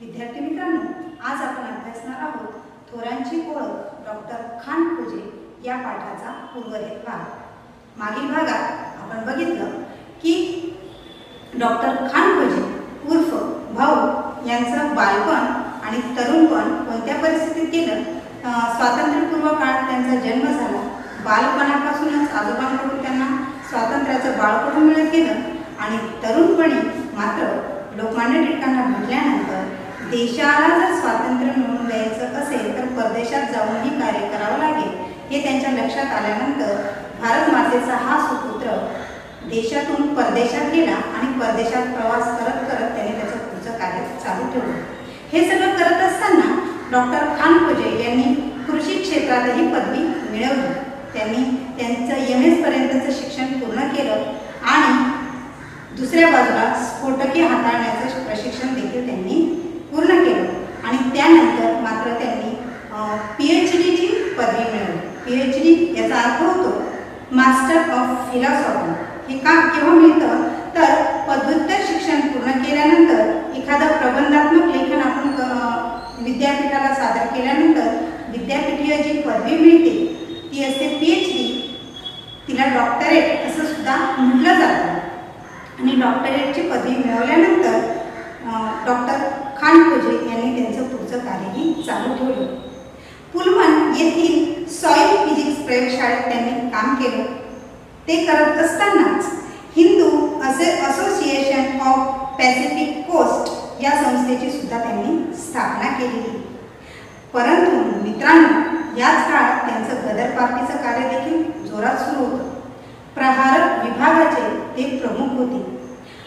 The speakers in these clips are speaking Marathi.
विद्यार्थी मित्रांनो आज आपण अभ्यासणार आहोत थोरांची ओळख डॉक्टर खान खोजे या पाठाचा पूर्वरेख भाग. मागील भागात आपण बघितलं की डॉक्टर खान खोजे उर्फ भाऊ यांचं बालपण आणि तरुणपण कोणत्या परिस्थितीत गेलं? स्वातंत्र्यपूर्व काळात त्यांचा जन्म झाला. बालपणापासूनच आजोबांकडून त्यांना स्वातंत्र्याचं बाळपण मिळत गेलं आणि तरुणपणी मात्र लोकमान्य टिळकांना म्हटल्यानंतर देशाला जर स्वातंत्र्य मिळवून द्यायचं असेल तर परदेशात जाऊनही कार्य करावं लागेल हे त्यांच्या लक्षात आल्यानंतर भारत मातेचा हा सुपुत्र देशातून परदेशात गेला आणि परदेशात प्रवास करत करत त्याने त्याचं पुढचं कार्य चालू ठेवलं. हे सगळं करत असताना डॉक्टर खान खोजे यांनी कृषी क्षेत्रातही पदवी मिळवली. त्यांनी त्यांचं एम एस पर्यंतचं शिक्षण पूर्ण केलं आणि दुसऱ्या बाजूला स्फोटके हाताळण्याचं प्रशिक्षण देखील त्यांनी पूर्ण केलं. आणि त्यानंतर मात्र त्यांनी पी एच डीची पदवी मिळवली. पी एच डी याचा अर्थ होतो मास्टर ऑफ फिलॉसॉफी हे काम केव्हा मिळतं? तर पदव्युत्तर शिक्षण पूर्ण केल्यानंतर एखादं प्रबंधात्मक लेखन आपण विद्यापीठाला सादर केल्यानंतर विद्यापीठीय जी पदवी मिळते ती असते पी एच डी तिला डॉक्टरेट असं सुद्धा म्हटलं जातं. आणि डॉक्टरेटची पदवी मिळवल्यानंतर डॉक्टर खान खोजे यांनी त्यांचं पुढचं कार्यही चालू ठेवलं. पुलवन येथील सॉइल फिजिक्स प्रयोगशाळेत त्यांनी काम केलं. ते करत असतानाच हिंदू असे असोसिएशन ऑफ पॅसिफिक कोस्ट या संस्थेची सुद्धा त्यांनी स्थापना केलेली. परंतु मित्रांनो याच काळात त्यांचं गदर पार्टीचं कार्य देखील जोरात सुरू होतं. प्रहारक विभागाचे ते प्रमुख होते.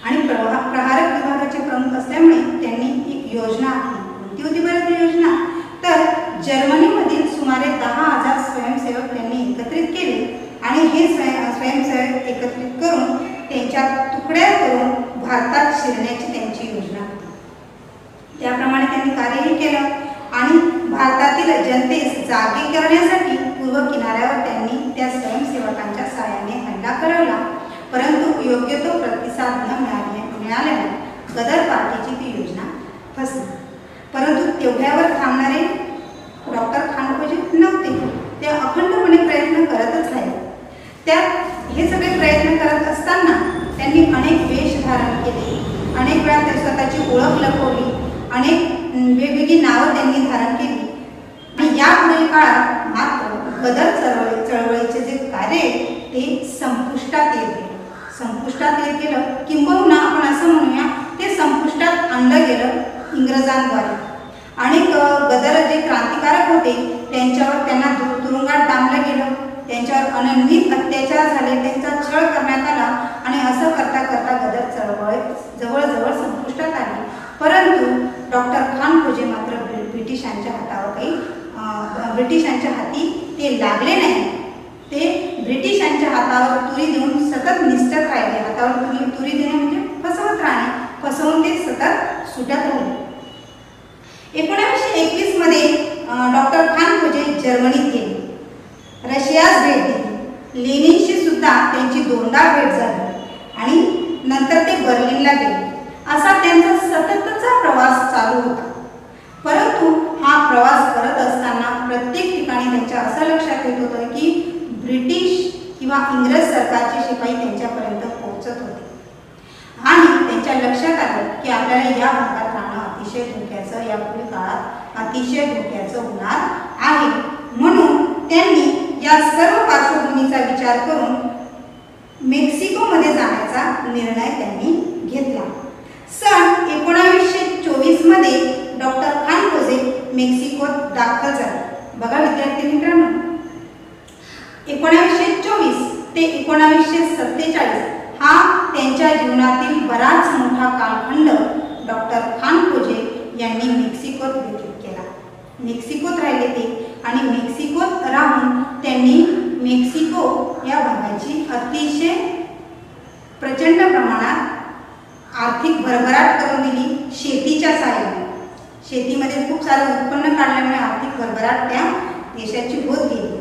आणि प्रभा प्रहारक विभागाचे प्रमुख असल्यामुळे त्यांनी योजना आखली कोणती होती बरं ती योजना? तर जर्मनीमधील सुमारे दहा हजार स्वयंसेवक त्यांनी एकत्रित केले आणि हे स्वयं स्वयंसेवक एकत्रित करून त्यांच्या तुकड्या करून भारतात शिरण्याची त्यांची योजना होती. त्याप्रमाणे त्यांनी कार्यही केलं आणि भारतातील जनतेस जागे करण्यासाठी पूर्व किनाऱ्यावर त्यांनी त्या स्वयंसेवकांच्या सहाय्याने हल्ला करवला. परंतु योग्य तो प्रतिसाद न मिळाल्या मिळाल्याने गदर पार्टीची ती योजना फसली परंतु तेवढ्यावर थांबणारे डॉक्टर खानखोजी नव्हते. ते अखंडपणे प्रयत्न करतच राहिले. त्यात हे सगळे प्रयत्न करत असताना त्यांनी अनेक वेश धारण केले. अनेक वेळा ते स्वतःची ओळख लपवली. अनेक वेगवेगळी नावं त्यांनी धारण केली. आणि या पुढील काळात मात्र बदल चळवळी चळवळीचे जे कार्य ते संपुष्टात येत गेलं. संपुष्टात येत गेलं किंबहुना आपण असं म्हणूया ते संपुष्टात आणलं गेलं इंग्रजांद्वारे अनेक गदर जे क्रांतिकारक होते त्यांच्यावर त्यांना तुरुंगात डांबलं गेलं. त्यांच्यावर अनन्वित अत्याचार झाले. त्यांचा छळ करण्यात आला आणि असं करता करता गदर चळवळ जवळजवळ संपुष्टात आली. परंतु डॉक्टर खान खोजे मात्र ब्रि- ब्रिटिशांच्या हातावर काही ब्रिटिशांच्या हाती ते लागले नाही. ते ब्रिटिशांच्या हातावर तुरी देऊन सतत निष्ठत राहिले. हातावर तुरी तुरी देणे म्हणजे फसवत राहणे. फसवून ते सतत सुटत राहिले. एकोणीसशे एकवीसमध्ये डॉक्टर खान खोजे जर्मनीत गेले. रशियास भेट दिली. लेनिनशी सुद्धा त्यांची दोनदा भेट झाली. आणि नंतर ते बर्लिनला गेले. असा त्यांचा सततचा प्रवास चालू होता. परंतु हा प्रवास करत असताना प्रत्येक ठिकाणी त्यांच्या असं लक्षात येत होतं की ब्रिटिश किंवा इंग्रज सरकारचे शिपाई त्यांच्यापर्यंत पोहोचत होते. आणि त्यांच्या लक्षात आलं की आपल्याला या भागात राहणं अतिशय धोक्याचं यापुढील काळात अतिशय धोक्याचं होणार आहे. म्हणून त्यांनी या सर्व पार्श्वभूमीचा विचार करून मेक्सिकोमध्ये जाण्याचा निर्णय त्यांनी घेतला. सन एकोणावीसशे चोवीसमध्ये डॉक्टर खान कोझे मेक्सिकोत दाखल झाले. बघा विद्यार्थी मित्रांनो एकोणावीसशे चोवीस ते एकोणावीसशे सत्तेचाळीस हा त्यांच्या जीवनातील बराच मोठा कालखंड डॉक्टर खान कोझे यांनी मेक्सिकोत व्यतीत केला. मेक्सिकोत राहिले ते आणि मेक्सिकोत राहून त्यांनी मेक्सिको या भागाची अतिशय प्रचंड प्रमाणात आर्थिक भरभराट करून दिली शेतीच्या साह्याने शेतीमध्ये खूप सारं उत्पन्न काढल्यामुळे आर्थिक भरभराट त्या देशाची होत गेली.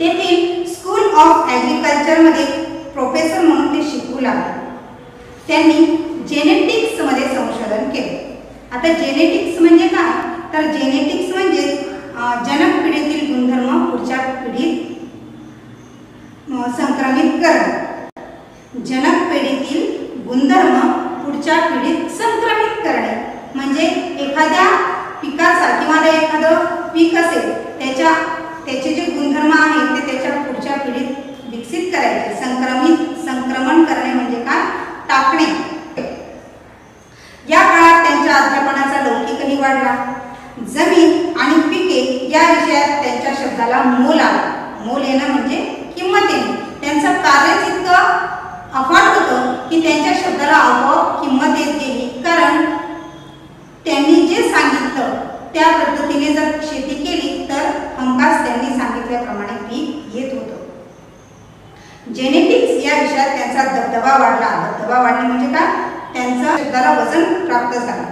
तेथील स्कूल ऑफ ॲग्रिकल्चरमध्ये प्रोफेसर म्हणून ते शिकू लागले. त्यांनी जेनेटिक्समध्ये संशोधन केले. आता जेनेटिक्स म्हणजे काय? तर जेनेटिक्स म्हणजे जनक पिढीतील गुणधर्म पुढच्या पिढीत संक्रमित करणे. जनक पिढीतील गुणधर्म पुढच्या पिढीत संक्रमित करणे. म्हणजे एखाद्या पिकाचा किंवा एखादं पीक असेल त्याच्या त्याचे जे गुणधर्म आहेत ते त्याच्या पुढच्या पिढीत विकसित करायचे संक्रमित संक्रमण करणे म्हणजे काय टाकणे या काळात त्यांच्या अध्यापनाचा लौकिकही वाढला जमीन आणि पिके या विषयात त्यांच्या शब्दाला मोल आला मोल येणं म्हणजे किंमत येणे त्यांचं कार्य इतकं अफाट होतं की त्यांच्या शब्दाला आपोआप किंमत येत गेली कारण त्यांनी जे सांगितलं त्या पद्धतीने जर शेती केली तर हमखास त्यांनी सांगितल्याप्रमाणे पीक येत होतं जेनेटिक्स या विषयात त्यांचा दबदबा वाढला. दबदबा वाढणे म्हणजे काय? त्यांचं शब्दाला वजन प्राप्त झालं.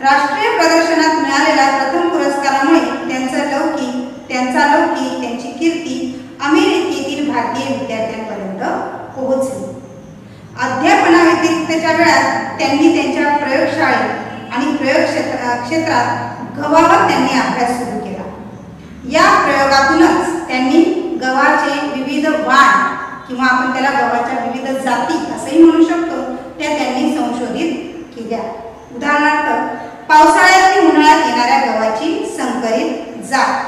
राष्ट्रीय प्रदर्शनात मिळालेल्या प्रथम पुरस्कारामुळे त्यांचं लौकिक त्यांचा लौकिक त्यांची कीर्ती अमेरिकेतील भारतीय विद्यार्थ्यांपर्यंत पोहोचली. अध्यापनाव्यतिरिक्तच्या वेळात त्यांनी त्यांच्या प्रयोगशाळेत आणि प्रयोग क्षेत्रात गव्हावर त्यांनी अभ्यास सुरू केला. या प्रयोगातूनच त्यांनी गव्हाचे विविध वाण किंवा आपण त्याला गव्हाच्या विविध जाती असंही म्हणू शकतो त्या त्यांनी संशोधित केल्या. उदाहरणार्थ पावसाळ्यात उन्हाळ्यात येणाऱ्या गव्हाची संकरित जात.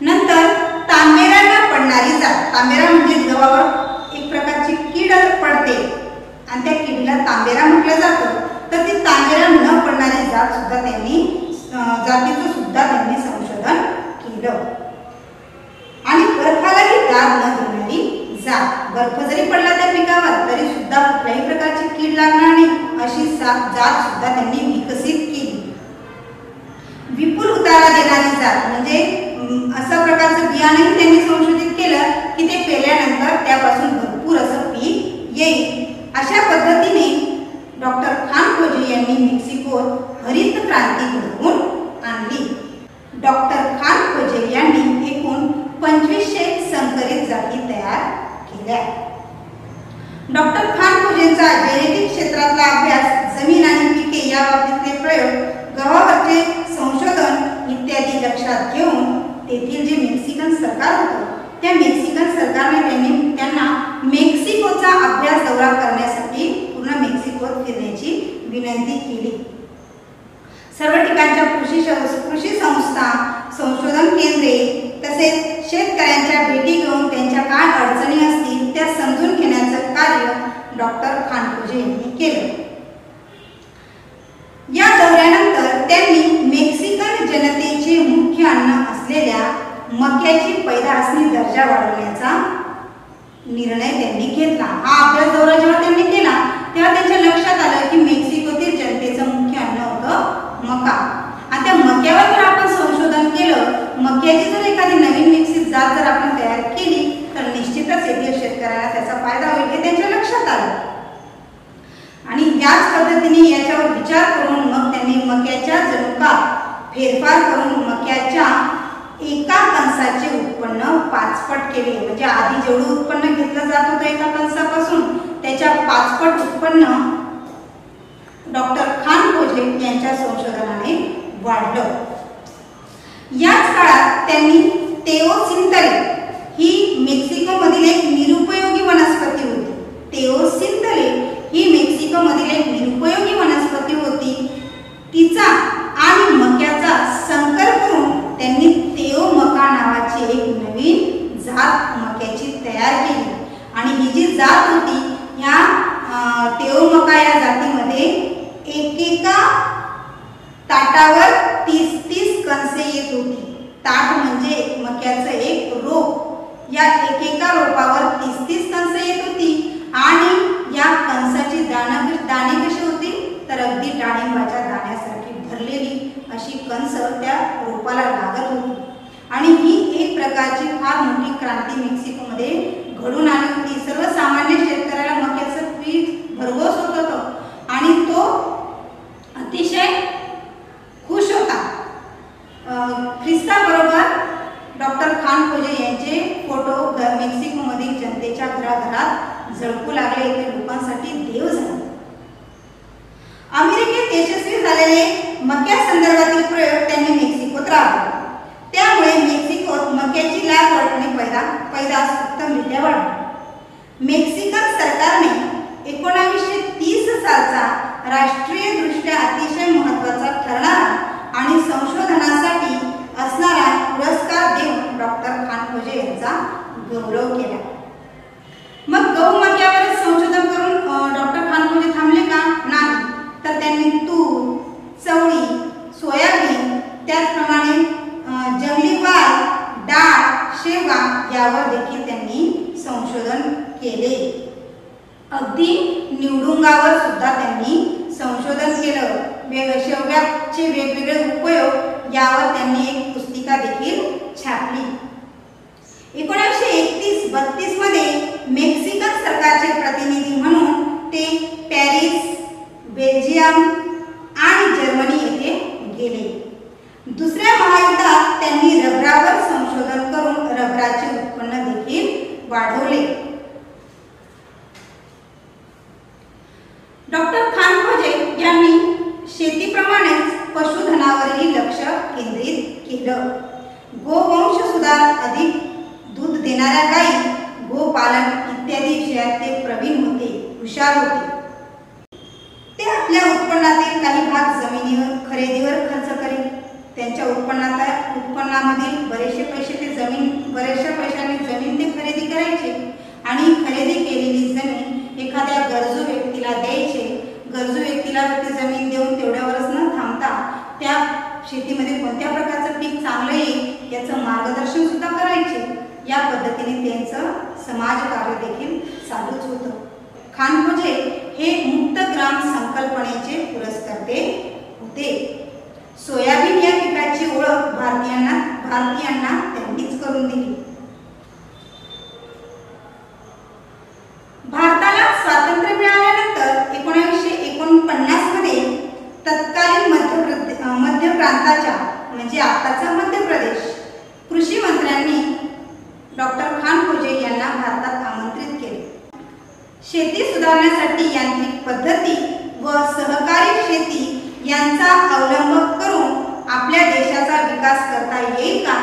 नंतर तांबेरांना पडणारी जात. तांबेरा म्हणजे गव्हावर एक प्रकारची कीड पडते. आणि त्या किडीला तांबेरा म्हटलं जातं. तर ती तांबेरा न पडणारी जात सुद्धा त्यांनी जातीचं सुद्धा त्यांनी संशोधन केलं आणि बर्फालाही दाद न देणारी जात बर्फ जरी पडला त्या पिकावर तरी सुद्धा कुठल्याही प्रकारची कीड लागणार नाही अशी जात सुद्धा त्यांनी विकसित केली. विपुल उतारा देणारी जात म्हणजे असा प्रकारचं बियाणेही त्यांनी संशोधित केलं की ते पेल्यानंतर त्यापासून भरपूर असं पीक येईल. अशा पद्धतीने डॉक्टर खान खोजी यांनी मेक्सिकोत हरित क्रांती घडवून आणली. डॉक्टर खान खोजे यांनी एकूण पंचवीसशे संकरित जाती तयार केल्या डॉक्टर खान पूजेचा जेनेटिक क्षेत्रातला अभ्यास जमीन आणि पिके या बाबतीतले प्रयोग गव्हावरचे संशोधन इत्यादी लक्षात घेऊन तेथील जे मेक्सिकन सरकार होतं त्या मेक्सिकन सरकारने त्यांनी त्यांना मेक्सिकोचा अभ्यास दौरा करण्यासाठी पूर्ण मेक्सिकोत फिरण्याची विनंती केली. सर्व ठिकाणच्या कृषी कृषी संस्था संशोधन केंद्रे तसेच शेतकऱ्यांच्या भेटी घेऊन त्यांच्या काय अडचणी असतील त्या समजून घेण्याचं कार्य डॉक्टर खानपुजे यांनी केलं. या दौऱ्यानंतर त्यांनी मेक्सिकन जनतेचे मुख्य अन्न असलेल्या मक्याची पैदासनी दर्जा वाढवण्याचा निर्णय त्यांनी घेतला. हा अभ्यास दौरा जेव्हा त्यांनी केला तेव्हा त्यांच्या लक्षात आलं की मेक्सिकोतील जनतेचं मुख्य अन्न होतं मका. आणि त्या मक्यावर जर आपण संशोधन केलं मक्याची जर एखादी नवीन विकसित जात जर आपण तयार केली तर निश्चितच येथील शेतकऱ्यांना त्याचा फायदा होईल हे त्यांच्या लक्षात आलं. आणि याच पद्धतीने याच्यावर विचार करून मग त्यांनी मक्याच्या जनुकात फेरफार करून मक्याच्या एका कणसाचे उत्पन्न पाचपट केले. म्हणजे आधी जेवढं उत्पन्न घेतलं जात होतं एका कणसापासून त्याच्या पाचपट उत्पन्न डॉक्टर खान खोजे यांच्या संशोधनाने वाढलं. याच काळात त्यांनी तेओसिंतले ही मेक्सिको मधील एक निरुपयोगी वनस्पती होती तेओसिंतले ही मेक्सिको मधील एक निरुपयोगी वनस्पती होती तिचा आणि मक्याचा संकर करून त्यांनी तेओ मका नावाची एक नवीन जात मक्याची तयार केली आणि ही जी जात होती ह्या तेओ मका या जातीमध्ये एकेका ताटावर तीस तीस कणसे येत होती ताट म्हणजे मक्याचं एक यात एकेका रोपावर तीस तीस कंस येत होती. आणि या कणसाची दाणा दाणे कसे होती? तर अगदी डाळिंबाच्या दाण्यासारखी भरलेली अशी कणस त्या रोपाला लागत होती. आणि ही एक प्रकारची फार मोठी क्रांती मेक्सिकोमध्ये घडून आली होती. सर्वसामान्य शेतकऱ्याला मक्याचं पीठ भरघोस होत होतं. आणि तो अतिशय खुश होता. ख्रिस्ताबरोबर डॉक्टर खान खोजे यांचे फोटो मेक्सिको मधील जनतेच्या घराघरात झळकू लागले. ते लोकांसाठी देव झाले. अमेरिकेत यशस्वी झालेले मक्या संदर्भातील प्रयोग त्यांनी मेक्सिकोत राहतो त्यामुळे मेक्सिकोत मक्याची लागवड पैदा पैदास उत्तम रित्या वाढली. मेक्सिकन सरकारने एकोणावीसशे तीस सालचा राष्ट्रीयदृष्ट्या अति वेग शेवग्याचे वेगवेगळे उपयोग यावर त्यांनी एक पुस्तिका देखील छापली. एकोणीसशे एकतीस बत्तीसमध्ये मेक्सिकन सरकारचे प्रतिनिधी म्हणून ते पॅरिस बेल्जियम आणि जर्मनी येथे गेले. दुसऱ्या महायुद्धात त्यांनी रबरावर संशोधन करून रबराचे उत्पन्न देखील वाढवले. डॉक्टर खान केलं गोवंश सुद्धा अधिक दूध देणाऱ्या गायी गोपालन इत्यादी विषयात ते प्रवीण होते हुशार होते. ते आपल्या उत्पन्नातील काही भाग जमिनीवर खरेदीवर खर्च करीत त्यांच्या उत्पन्नाचा उत्पन्नामधील बरेचसे पैसे ते जमीन बरेचशा पैशाने जमीन ते खरेदी करायचे आणि खरेदी केलेली जमीन एखाद्या गरजू व्यक्तीला द्यायचे. गरजू व्यक्तीला ते जमीन देऊन तेवढ्यावरच न थांबता त्या शेतीमध्ये कोणत्या प्रकार याचं मार्गदर्शन सुद्धा करायचे. या पद्धतीने त्यांचं समाजकार्य देखील चालूच होतं. खानखोजे हे मुक्त ग्राम संकल्पनेचे पुरस्कर्ते होते. सोयाबीन या पिकाची ओळख भारतीयांना भारतीयांना त्यांनीच करून दिली भारताला स्वातंत्र्य मिळाल्यानंतर एकोणीसशे एकोणपन्नासमध्ये तत्कालीन मध्य मध्य प्रांताच्या म्हणजे आताचा मध्य प्रदेश कृषी मंत्र्यांनी डॉक्टर खान खोजे यांना भारतात आमंत्रित केले शेती सुधारण्यासाठी यांत्रिक पद्धती व सहकारी शेती यांचा अवलंब करून आपल्या देशाचा विकास करता येईल का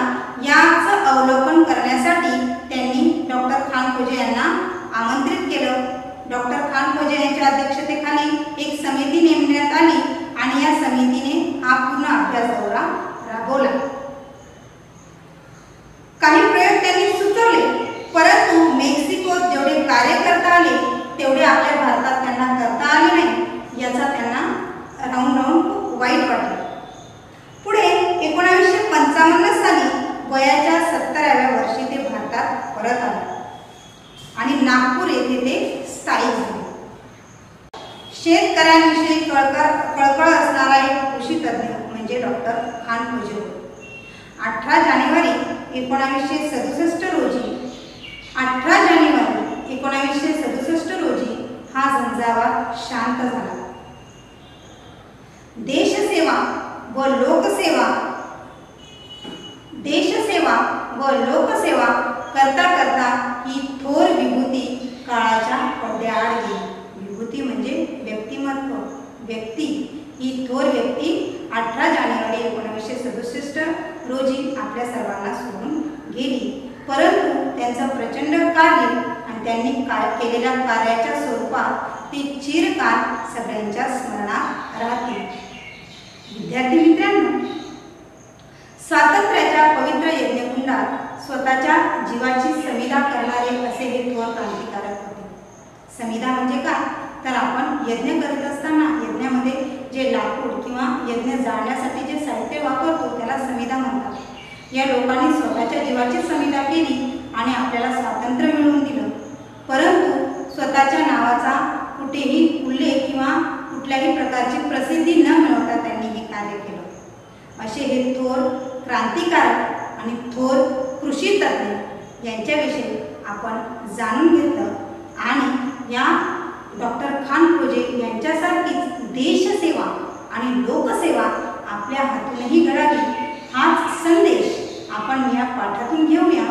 याचं अवलोकन करण्यासाठी त्यांनी डॉक्टर खान खोजे यांना आमंत्रित केलं. डॉक्टर खान खोजे यांच्या अध्यक्षतेखाली एक समिती नेमण्यात आली आणि या समितीने हा पूर्ण अभ्यास दौरा राबवला काही प्रयोग त्यांनी सुचवले परंतु मेक्सिकोत जेवढे कार्य करता आले तेवढे आपल्या भारतात त्यांना करता आले नाही याचा त्यांना राहून राहून खूप वाईट वाटलं पुढे एकोणावीसशे पंचावन्न साली वयाच्या सत्तराव्या वर्षी ते भारतात परत आले आणि नागपूर येथे ते स्थायिक झाले शेतकऱ्यांविषयी कळकळ कळकळ असणारा एक कृषी तज्ज्ञ म्हणजे डॉक्टर खान खोजे अठरा जानेवारी एकोणावीसशे सदुसष्ट रोजी अठरा जानेवारी एकोणावीसशे सदुसष्ट रोजी हा झंझावा शांत झाला. देशसेवा व लोकसेवा देशसेवा व लोकसेवा करता करता ही थोर विभूती काळाच्या पडद्याआड गेली विभूती म्हणजे व्यक्तिमत्व व्यक्ती ही थोर व्यक्ती अठरा जानेवारी एकोणीसशे सदुसष्ट रोजी आपल्या सर्वांना सोडून गेली. परंतु त्यांचं प्रचंड कार्य आणि त्यांनी काय केलेल्या कार्याच्या स्वरूपात ते चिरकाल सगळ्यांच्या स्मरणात राहतील. विद्यार्थी मित्रांनो स्वातंत्र्याच्या पवित्र यज्ञकुंडात स्वतःच्या जीवाची समिधा करणारे असे हे थोर क्रांतिकारक होते. समिधा म्हणजे काय? तर आपण यज्ञ करत असताना यज्ञामध्ये जे लाकूड किंवा यज्ञ जाळण्यासाठी जे साहित्य वापरतो त्याला समिधा म्हणतात. या लोकांनी स्वतःच्या जीवाची समिधा केली आणि आपल्याला स्वातंत्र्य मिळवून दिलं. परंतु स्वतःच्या नावाचा कुठेही उल्लेख किंवा कुठल्याही प्रकारची प्रसिद्धी न मिळवता त्यांनी हे कार्य केलं. असे हे थोर क्रांतिकारक आणि थोर कृषी तज्ज्ञ यांच्याविषयी आपण जाणून घेतलं आणि या डॉक्टर खान यांच्यासारखीच देशसेवा आणि लोकसेवा आपल्या हातूनही घडावी हाच संदेश आपण या पाठातून घेऊया.